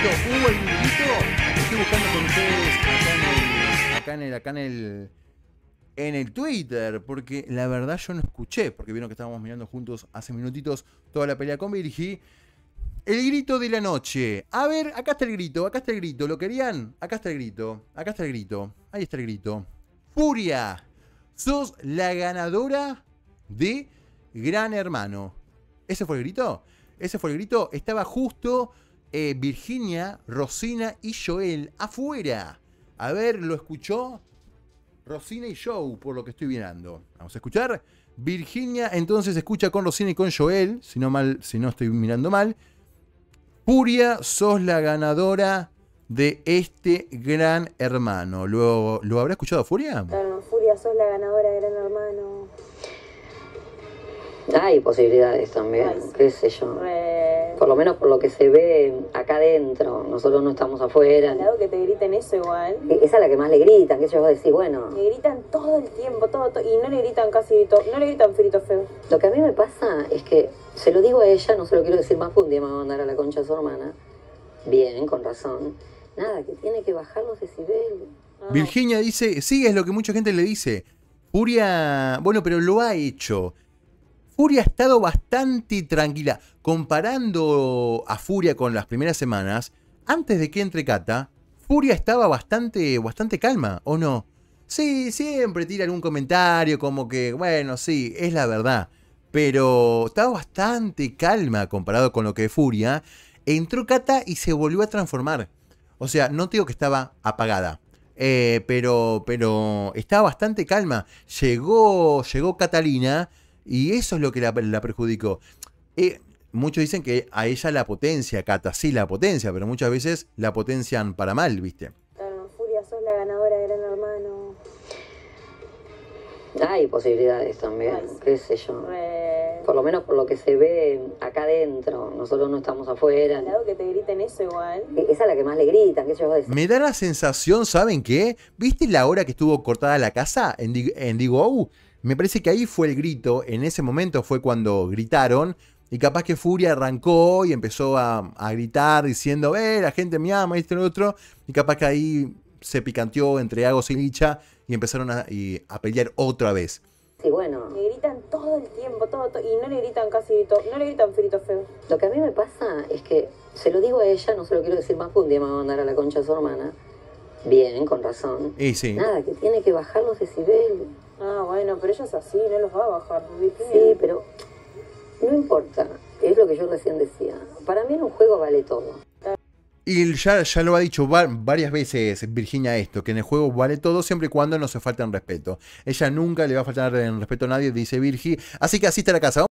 grito, hubo algún grito. Estoy buscando con ustedes acá en el, acá en el, acá en el, en el Twitter, porque la verdad yo no escuché, porque vieron que estábamos mirando juntos hace minutitos toda la pelea con Virgi. El grito de la noche. A ver, acá está el grito, acá está el grito. ¿Lo querían? Acá está el grito, acá está el grito. Ahí está el grito. Furia, sos la ganadora de Gran Hermano. ¿Ese fue el grito? Ese fue el grito. Estaba justo eh, Virginia, Rosina y Joel afuera. A ver, ¿lo escuchó? Rosina y Joe, por lo que estoy mirando. Vamos a escuchar. Virginia entonces escucha con Rosina y con Joel, si no, mal, si no estoy mirando mal. Furia, sos la ganadora de este gran hermano. ¿Lo, ¿lo habrá escuchado Furia? Claro, Furia, sos la ganadora de Gran Hermano. Hay posibilidades también, Ay, sí. qué sé yo. Re... Por lo menos por lo que se ve acá adentro, nosotros no estamos afuera. Al lado que te griten eso igual. E- Esa es la que más le gritan, que ellos decís, bueno, Le gritan todo el tiempo, todo, todo, y no le gritan casi grito, no le gritan frito feo. lo que a mí me pasa es que se lo digo a ella, no se lo quiero decir más, porque un día me va a mandar a la concha a su hermana. Bien, con razón. Nada, que tiene que bajar los decibeles. No. Virginia dice, sí, es lo que mucha gente le dice. Furia, bueno, pero lo ha hecho. Furia ha estado bastante tranquila. Comparando a Furia con las primeras semanas, antes de que entre Kata, Furia estaba bastante, bastante calma, ¿o no? Sí, siempre tira algún comentario como que, bueno, sí, es la verdad. Pero estaba bastante calma comparado con lo que es Furia. Entró Kata y se volvió a transformar. O sea, no digo que estaba apagada. eh, pero, pero estaba bastante calma. Llegó, llegó Catalina y eso es lo que la, la perjudicó. Eh, muchos dicen que a ella la potencia, Cata, sí la potencia, pero muchas veces la potencian para mal, ¿viste? Claro, Furia, sos la ganadora de Gran Hermano. Hay posibilidades también, Ay, sí. qué sé yo. Re... Por lo menos por lo que se ve acá adentro, nosotros no estamos afuera. Al lado que te griten eso igual. E- Esa es la que más le gritan, que ellos decís, Me da la sensación, ¿saben qué? ¿Viste la hora que estuvo cortada la casa en, en Digo? Me parece que ahí fue el grito, en ese momento fue cuando gritaron, y capaz que Furia arrancó y empezó a, a gritar diciendo, eh, la gente me ama, esto y lo otro, y capaz que ahí se picanteó entre Agos y Licha y empezaron a, y a pelear otra vez. sí, bueno. Le gritan todo el tiempo, todo, todo, y no le gritan casi grito, no le gritan frito feo. Lo que a mí me pasa es que se lo digo a ella, no se lo quiero decir más, porque un día me va a mandar a la concha a su hermana. Bien, con razón. Y sí, Nada, que tiene que bajar los decibeles. Ah, bueno, pero ella es así, no los va a bajar. Virginia. Sí, pero no importa. Es lo que yo recién decía. Para mí en un juego vale todo. Y ya, ya lo ha dicho va- varias veces Virginia esto, que en el juego vale todo siempre y cuando no se falten respeto. Ella nunca le va a faltar en respeto a nadie, dice Virgi. Así que así está la casa.